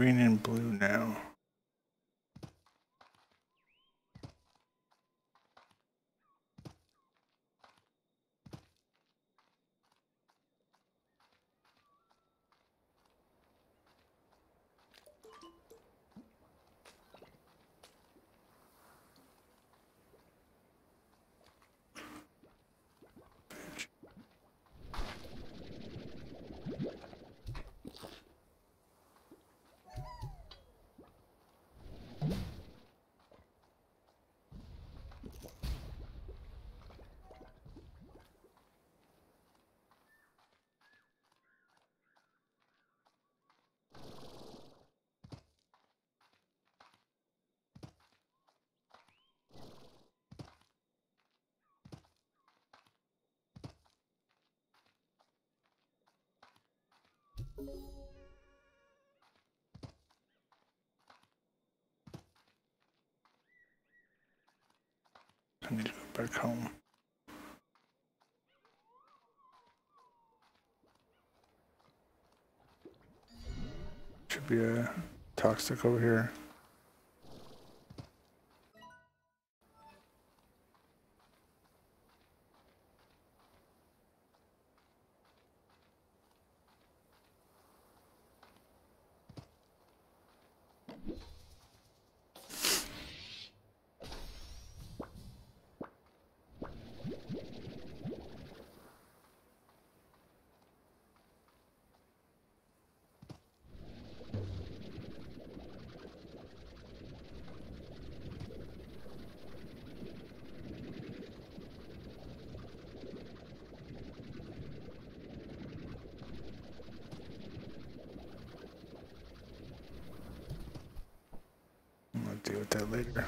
Green and blue now. I need to go back home. Should be a toxic over here. That later.